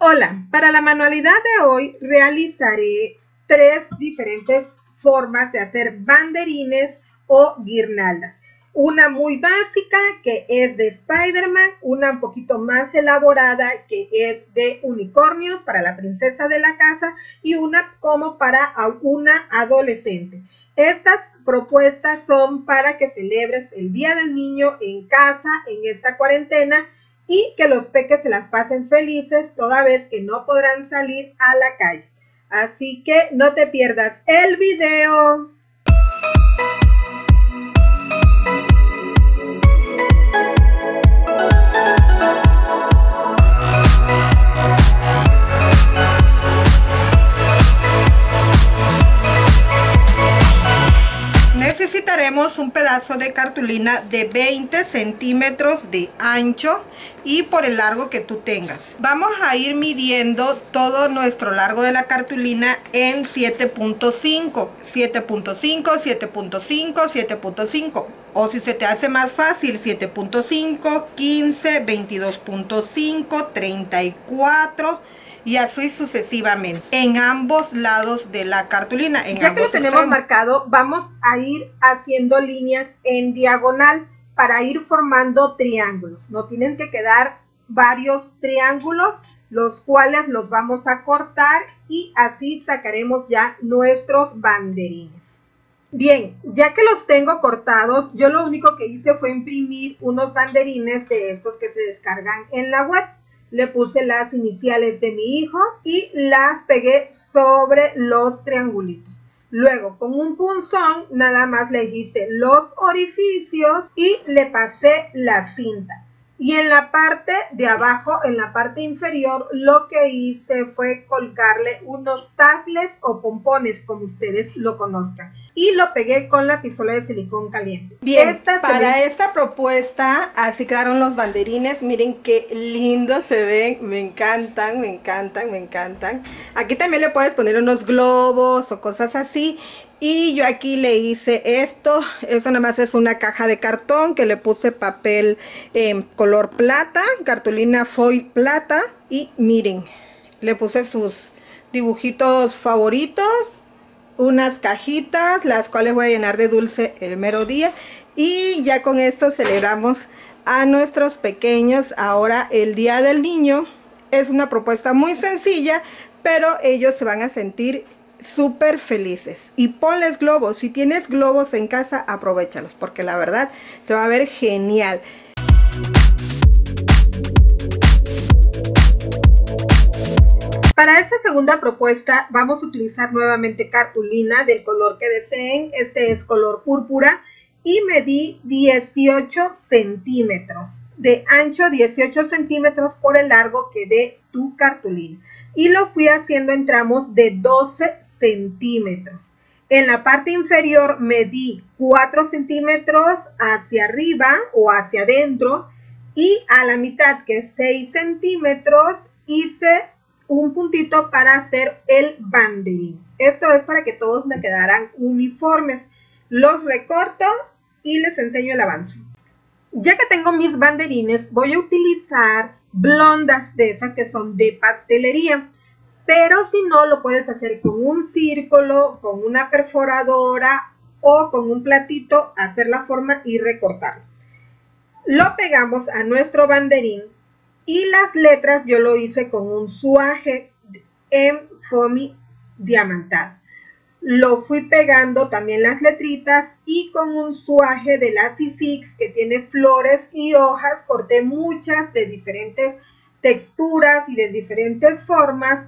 Hola, para la manualidad de hoy realizaré tres diferentes formas de hacer banderines o guirnaldas. Una muy básica que es de Spider-Man, una un poquito más elaborada que es de unicornios para la princesa de la casa y una como para una adolescente. Estas propuestas son para que celebres el Día del Niño en casa en esta cuarentena y que los peques se las pasen felices toda vez que no podrán salir a la calle. Así que no te pierdas el video. Un pedazo de cartulina de 20 centímetros de ancho y por el largo que tú tengas. Vamos a ir midiendo todo nuestro largo de la cartulina en 7.5, 7.5, 7.5, 7.5 o si se te hace más fácil 7.5, 15, 22.5, 34 y así sucesivamente en ambos lados de la cartulina. En ya que lo tenemos marcado, vamos a ir haciendo líneas en diagonal para ir formando triángulos. No tienen que quedar varios triángulos, los cuales los vamos a cortar y así sacaremos ya nuestros banderines. Bien, ya que los tengo cortados, yo lo único que hice fue imprimir unos banderines de estos que se descargan en la web le puse las iniciales de mi hijo y las pegué sobre los triangulitos. Luego, con un punzón, nada más le hice los orificios y le pasé la cinta. Y en la parte de abajo, en la parte inferior, lo que hice fue colgarle unos tasles o pompones, como ustedes lo conozcan. Y lo pegué con la pistola de silicón caliente. Bien, para esta propuesta, así quedaron los banderines. Miren qué lindos se ven. Me encantan, me encantan, me encantan. Aquí también le puedes poner unos globos o cosas así. Y yo aquí le hice esto, esto nada más es una caja de cartón que le puse papel en color plata, cartulina foil plata y miren, le puse sus dibujitos favoritos, unas cajitas, las cuales voy a llenar de dulce el mero día y ya con esto celebramos a nuestros pequeños ahora el Día del Niño. Es una propuesta muy sencilla, pero ellos se van a sentir súper felices. Y ponles globos. Si tienes globos en casa, aprovechalos. Porque la verdad se va a ver genial. Para esta segunda propuesta vamos a utilizar nuevamente cartulina del color que deseen. Este es color púrpura y medí 18 centímetros. De ancho 18 centímetros por el largo que dé tu cartulina y lo fui haciendo en tramos de 12 centímetros. En la parte inferior medí 4 centímetros hacia arriba o hacia adentro y a la mitad que es 6 centímetros hice un puntito para hacer el banderín. Esto es para que todos me quedaran uniformes. Los recorto y les enseño el avance. Ya que tengo mis banderines, voy a utilizar blondas de esas que son de pastelería. Pero si no, lo puedes hacer con un círculo, con una perforadora o con un platito, hacer la forma y recortar. Lo pegamos a nuestro banderín y las letras yo lo hice con un suaje en foamy diamantado. Lo fui pegando también las letritas y con un suaje de la Fix que tiene flores y hojas. Corté muchas de diferentes texturas y de diferentes formas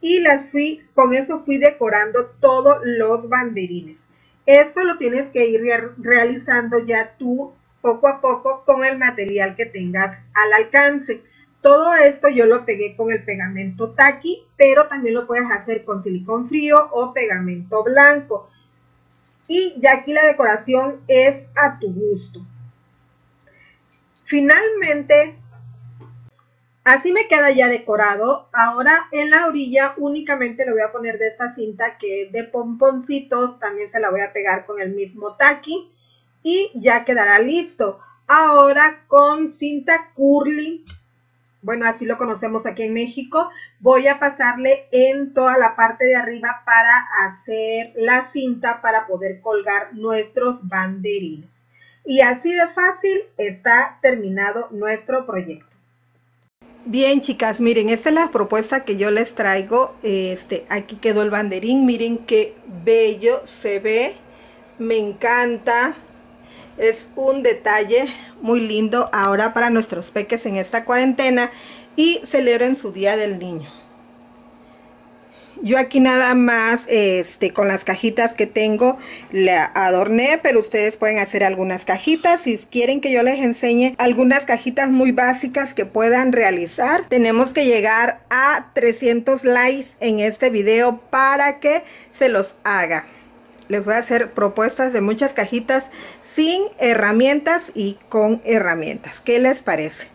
y las fui, con eso fui decorando todos los banderines. Esto lo tienes que ir realizando ya tú poco a poco con el material que tengas al alcance. Todo esto yo lo pegué con el pegamento taqui, pero también lo puedes hacer con silicón frío o pegamento blanco. Y ya aquí la decoración es a tu gusto. Finalmente, así me queda ya decorado. Ahora en la orilla únicamente le voy a poner de esta cinta que es de pomponcitos. También se la voy a pegar con el mismo taqui y ya quedará listo. Ahora con cinta curly bueno, así lo conocemos aquí en México, voy a pasarle en toda la parte de arriba para hacer la cinta para poder colgar nuestros banderines. Y así de fácil está terminado nuestro proyecto. Bien chicas, miren, esta es la propuesta que yo les traigo. Este, aquí quedó el banderín, miren qué bello se ve. Me encanta. Es un detalle muy lindo ahora para nuestros peques en esta cuarentena y celebren su Día del Niño. Yo aquí nada más este, con las cajitas que tengo la adorné, pero ustedes pueden hacer algunas cajitas. Si quieren que yo les enseñe algunas cajitas muy básicas que puedan realizar, tenemos que llegar a 300 likes en este video para que se los haga. Les voy a hacer propuestas de muchas cajitas sin herramientas y con herramientas. ¿Qué les parece?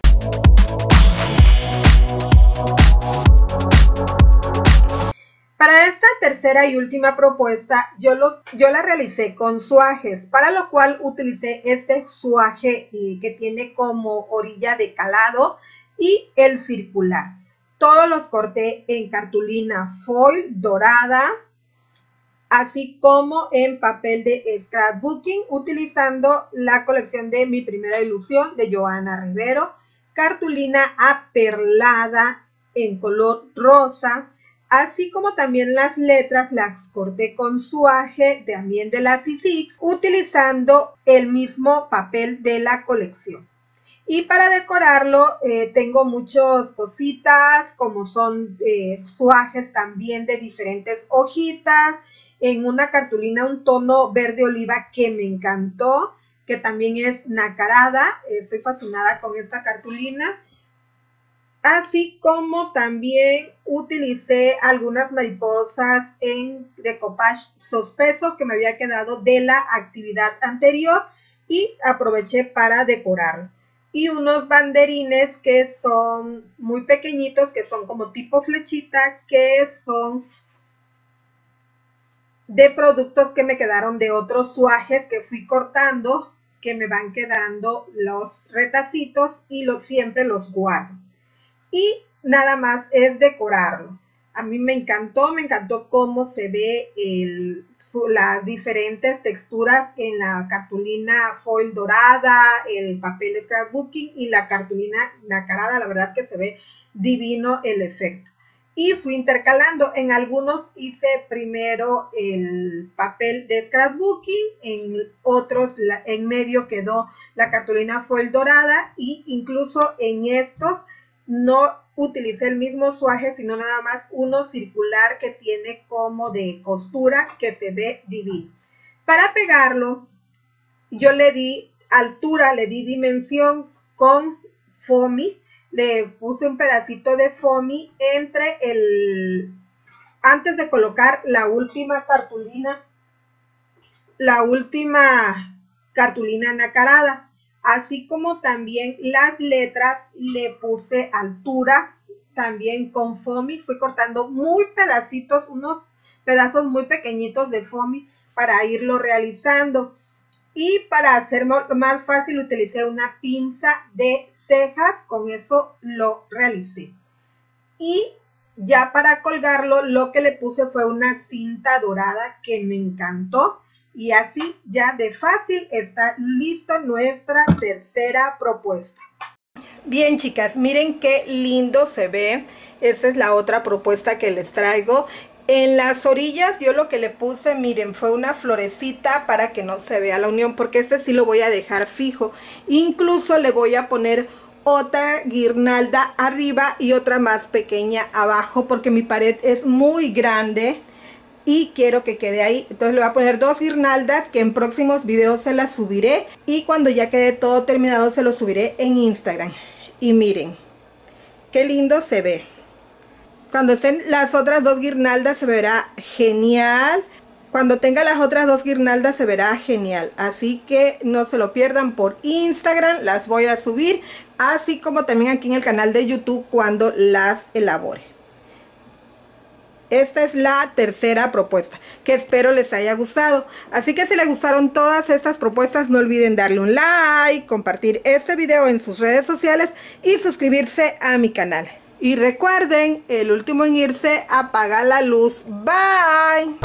Para esta tercera y última propuesta, yo, los, yo la realicé con suajes, para lo cual utilicé este suaje eh, que tiene como orilla de calado y el circular. Todos los corté en cartulina foil dorada, así como en papel de scrapbooking, utilizando la colección de Mi Primera Ilusión de Joana Rivero, cartulina aperlada en color rosa, así como también las letras las corté con suaje también de la CICIX utilizando el mismo papel de la colección. Y para decorarlo eh, tengo muchas cositas como son eh, suajes también de diferentes hojitas, en una cartulina un tono verde oliva que me encantó, que también es nacarada, estoy fascinada con esta cartulina así como también utilicé algunas mariposas en decoupage sospeso que me había quedado de la actividad anterior y aproveché para decorar. Y unos banderines que son muy pequeñitos, que son como tipo flechita, que son de productos que me quedaron de otros suajes que fui cortando, que me van quedando los retacitos y los, siempre los guardo y nada más es decorarlo. A mí me encantó, me encantó cómo se ve las diferentes texturas en la cartulina foil dorada, el papel scrapbooking y la cartulina nacarada. La verdad que se ve divino el efecto. Y fui intercalando. En algunos hice primero el papel de scrapbooking, en otros en medio quedó la cartulina foil dorada y incluso en estos no utilicé el mismo suaje, sino nada más uno circular que tiene como de costura que se ve divino. Para pegarlo, yo le di altura, le di dimensión con foamy, le puse un pedacito de foamy entre el, antes de colocar la última cartulina, la última cartulina nacarada así como también las letras le puse altura, también con foamy, fui cortando muy pedacitos, unos pedazos muy pequeñitos de foamy para irlo realizando. Y para hacer más fácil utilicé una pinza de cejas, con eso lo realicé. Y ya para colgarlo lo que le puse fue una cinta dorada que me encantó y así ya de fácil está listo nuestra tercera propuesta. Bien chicas, miren qué lindo se ve. Esta es la otra propuesta que les traigo. En las orillas yo lo que le puse, miren, fue una florecita para que no se vea la unión, porque este sí lo voy a dejar fijo. Incluso le voy a poner otra guirnalda arriba y otra más pequeña abajo, porque mi pared es muy grande y quiero que quede ahí. Entonces le voy a poner dos guirnaldas que en próximos videos se las subiré y cuando ya quede todo terminado se lo subiré en Instagram. Y miren, qué lindo se ve. Cuando estén las otras dos guirnaldas se verá genial. Cuando tenga las otras dos guirnaldas se verá genial. Así que no se lo pierdan por Instagram. Las voy a subir. Así como también aquí en el canal de YouTube cuando las elabore. Esta es la tercera propuesta que espero les haya gustado. Así que si les gustaron todas estas propuestas no olviden darle un like, compartir este video en sus redes sociales y suscribirse a mi canal. Y recuerden, el último en irse apaga la luz. Bye.